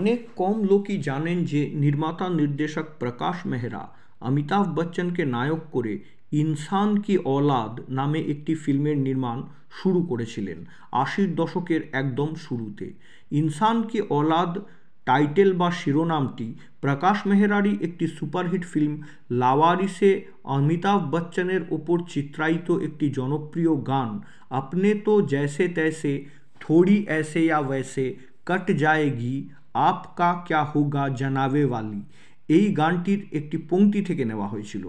अनेक कौम लो की जानें जे निर्माता निर्देशक प्रकाश মেহরা অমিতাভ বচ্চনকে নায়ক করে ইনসান কি ঔলাদ নামে একটি ফিল্মের নির্মাণ শুরু করেছিলেন আশির দশকের একদম শুরুতে ইনসান কি ঔলাদ টাইটেল বা শিরোনামটি প্রকাশ মেহরারই একটি সুপারহিট ফিল্ম লাওয়ারিসে অমিতাভ বচ্চনের ওপর চিত্রায়িত একটি জনপ্রিয় গান আপনি তো জেসে তেসে थोड़ी ऐसे या वैसे कट जाएगी আপকা ক্যা হুগা জানাবে ওয়ালি এই গানটির একটি পংক্তি থেকে নেওয়া হয়েছিল।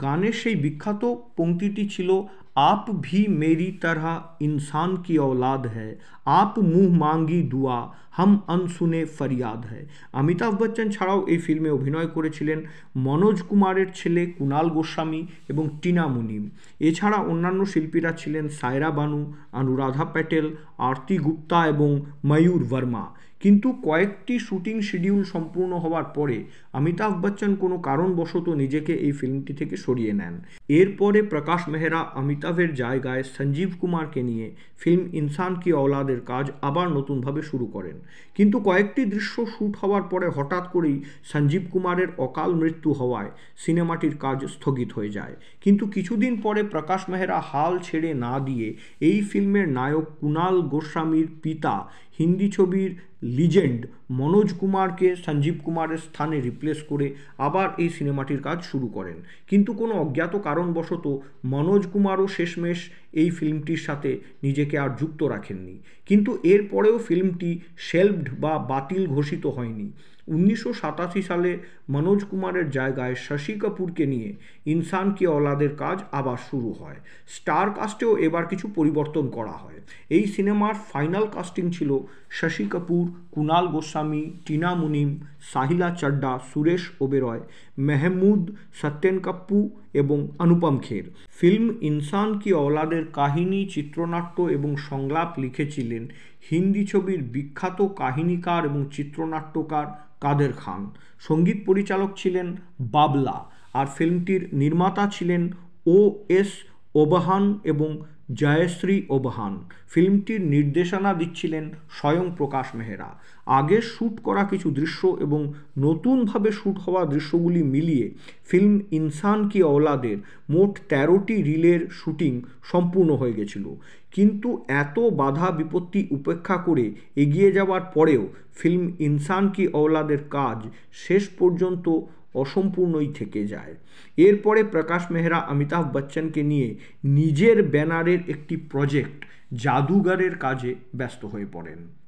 গানের সেই বিখ্যাত পংক্তিটি ছিল আপ ভি মেরি তরহ ইনসান কি औलाद है আপ মুহ মাঙ্গি দুয়া হাম অনসুনে ফরিয়াদ হ্যায় অমিতাভ বচ্চন ছাড়াও এই ফিল্মে অভিনয় করেছিলেন মনোজ কুমারের ছেলে কুনাল গোস্বামী এবং টিনা মুনিম এছাড়া অন্যান্য শিল্পীরা ছিলেন সায়রা বানু অনুরাধা প্যাটেল আরতি গুপ্তা এবং ময়ূর বর্মা কিন্তু কয়েকটি শুটিং শিডিউল সম্পূর্ণ হওয়ার পরে অমিতাভ বচ্চন কোনো কারণবশত নিজেকে এই ফিল্মটি থেকে সরিয়ে নেন এরপরে প্রকাশ মেহরা অমিতাভের জায়গায় সঞ্জীব কুমারকে নিয়ে ফিল্ম ইনসান কি ঔলাদের কাজ আবার নতুনভাবে শুরু করেন। কিন্তু কয়েকটি দৃশ্য শ্যুট হওয়ার পরে হঠাৎ করেই সঞ্জীব কুমারের অকাল মৃত্যু হওয়ায় সিনেমাটির কাজ স্থগিত হয়ে যায়। কিন্তু কিছুদিন পরে প্রকাশ মেহরা হাল ছেড়ে না দিয়ে এই ফিল্মের নায়ক কুনাল গোস্বামীর পিতা হিন্দি ছবির লিজেন্ড মনোজ কুমারকে সঞ্জীব কুমারের স্থানে রিপ্লেস করে আবার এই সিনেমাটির কাজ শুরু করেন। কিন্তু কোনো অজ্ঞাত কারণবশত মনোজ কুমারও শেষমেশ এই ফিল্মটির সাথে নিজেকে আর যুক্ত রাখেননি। কিন্তু এরপরেও ফিল্মটি শেলভড বা বাতিল ঘোষিত হয়নি। উনিশশো সাতাশি সালে মনোজ কুমারের জায়গায় শশী কাপুরকে নিয়ে ইনসান কি औलाদের কাজ আবার শুরু হয়। স্টার কাস্টেও এবার কিছু পরিবর্তন করা হয়। এই সিনেমার ফাইনাল কাস্টিং ছিল শশী কাপুর, কুনাল গোস্বামী, টিনা মুনিম, সাহিলা চাড্ডা, সুরেশ ওবেরয়, মেহমুদ সত্যেন কাপ্পু এবং অনুপম খের। ফিল্ম ইনসান কি औलाদের কাহিনী, চিত্রনাট্য এবং সংলাপ লিখেছিলেন হিন্দি ছবির বিখ্যাত কাহিনীকার এবং চিত্রনাট্যকার কাদের খান। সংগীত পরিচালক ছিলেন বাবলা আর ফিল্মটির নির্মাতা ছিলেন ও এস ওবাহান এবং জয়শ্রী ওবহান। ফিল্মটির নির্দেশনা দিচ্ছিলেন স্বয়ং প্রকাশ মেহরা। আগে শ্যুট করা কিছু দৃশ্য এবং নতুনভাবে শ্যুট হওয়া দৃশ্যগুলি মিলিয়ে ফিল্ম ইনসান কি অওলাদের মোট তেরোটি রিলের শুটিং সম্পূর্ণ হয়ে গেছিল। কিন্তু এত বাধা বিপত্তি উপেক্ষা করে এগিয়ে যাওয়ার পরেও ফিল্ম ইনসান কি অওলাদের কাজ শেষ পর্যন্ত অসম্পূর্ণই থেকে যায়। এরপরে প্রকাশ মেহরা অমিতাভ বচ্চনকে নিয়ে নিজের ব্যানারে একটি প্রজেক্ট জাদুঘরের কাজে ব্যস্ত হয়ে পড়েন।